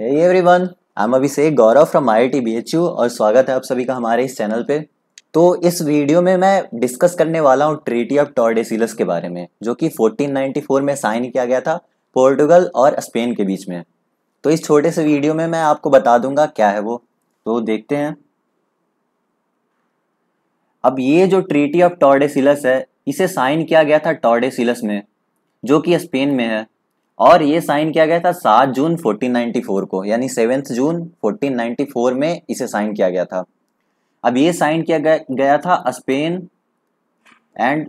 Everyone I am Abhishek Gaurav from I T और स्वागत है आप सभी का हमारे इस चैनल पे। तो इस वीडियो में मैं डिस्कस करने वाला हूँ ट्रीटी ऑफ़ टॉर्डेसिलस के बारे में, जो कि 1494 में साइन किया गया था पोर्टुगल और स्पेन के बीच में। तो इस छोटे से वीडियो में मैं आपको बता दूँगा क्या है वो। तो देखते हैं। अब ये जो ट्रीटी ऑफ़ टॉर्डेसिलस है, इसे साइन किया गया था टॉर्डेसिलस में, जो कि स्पेन में है। और ये साइन किया गया था सात जून 1494 को, यानी सेवेंथ जून 1494 में इसे साइन किया गया था। अब ये साइन किया गया था स्पेन एंड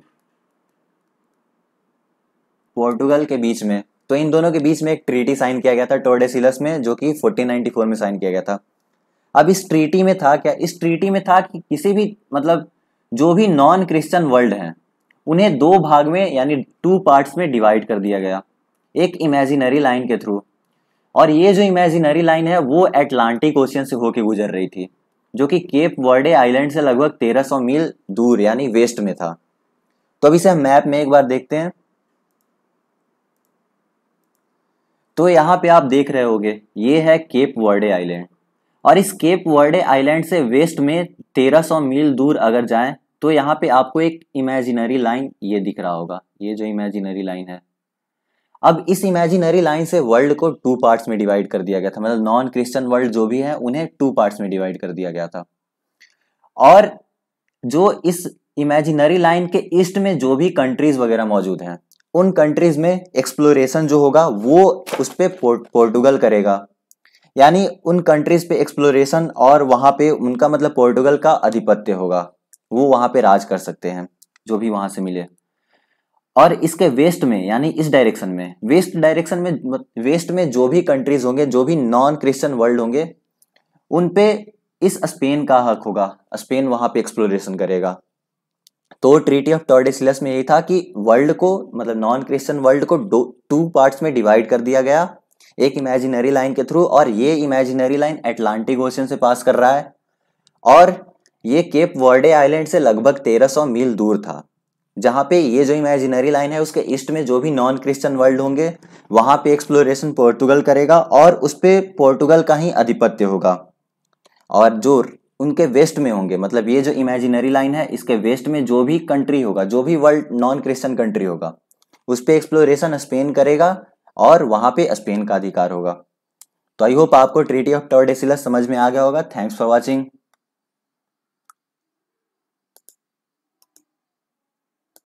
पोर्टुगल के बीच में। तो इन दोनों के बीच में एक ट्रीटी साइन किया गया था टोर्डेसिलस में, जो कि 1494 में साइन किया गया था। अब इस ट्रीटी में था क्या? इस ट्रीटी में था कि किसी भी मतलब जो भी नॉन क्रिश्चियन वर्ल्ड हैं, उन्हें दो भाग में, यानी टू पार्ट्स में डिवाइड कर दिया गया। एक इमेजिनरी लाइन के थ्रू और ये जो इमेजिनरी लाइन है, वो एटलांटिक ओशियन से होके गुजर रही थी, जो कि केप वर्डे आइलैंड से लगभग 1300 मील दूर, यानी वेस्ट में था। तो अब इसे हम मैप में एक बार देखते हैं। तो यहाँ पे आप देख रहे होगे, ये है केप वर्डे आइलैंड और इस केप वर्डे आइलैंड से वेस्ट में 1300 मील दूर अगर जाएँ तो यहाँ पे आपको एक इमेजिनरी लाइन ये दिख रहा होगा। ये जो इमेजिनरी लाइन है। अब इस इमेजिनरी लाइन से वर्ल्ड को टू पार्ट्स में डिवाइड कर दिया गया था। मतलब नॉन क्रिश्चियन वर्ल्ड जो भी है, उन्हें टू पार्ट्स में डिवाइड कर दिया गया था। और जो इस इमेजिनरी लाइन के ईस्ट में जो भी कंट्रीज़ वगैरह मौजूद हैं, उन कंट्रीज़ में एक्सप्लोरेशन जो होगा, वो उस पर पोर्टुगल करेगा। यानी उन कंट्रीज़ पे एक्सप्लोरेशन और वहाँ पे उनका मतलब पोर्टुगल का आधिपत्य होगा। वो वहाँ पे राज कर सकते हैं, जो भी वहाँ से मिले। और इसके वेस्ट में, यानी इस डायरेक्शन में वेस्ट डायरेक्शन में वेस्ट में जो भी कंट्रीज़ होंगे, जो भी नॉन क्रिश्चियन वर्ल्ड होंगे, उन पे इस स्पेन का हक होगा। स्पेन वहाँ पे एक्सप्लोरेशन करेगा। तो ट्रीटी ऑफ़ टॉर्डेसिलस में यही था कि वर्ल्ड को मतलब नॉन क्रिश्चियन वर्ल्ड को टू पार्ट्स में डिवाइड कर दिया गया। एक इमेजिनरी लाइन के थ्रू और ये इमेजिनरी लाइन एटलांटिक ओशन से पास कर रहा है। और ये केप वर्डे आइलैंड से लगभग 1300 मील दूर था। जहाँ पे ये जो इमेजिनरी लाइन है, उसके ईस्ट में जो भी नॉन क्रिश्चियन वर्ल्ड होंगे, वहाँ पे एक्सप्लोरेशन पोर्टुगल करेगा और उस पर पोर्टुगल का ही आधिपत्य होगा। और जो उनके वेस्ट में होंगे मतलब ये जो इमेजिनरी लाइन है, इसके वेस्ट में जो भी कंट्री होगा, जो भी वर्ल्ड नॉन क्रिश्चियन कंट्री होगा, उस पर एक्सप्लोरेशन स्पेन करेगा और वहाँ पे स्पेन का अधिकार होगा। तो आई होप आपको ट्रीटी ऑफ़ टॉर्डेसिलस समझ में आ गया होगा। Thanks for watching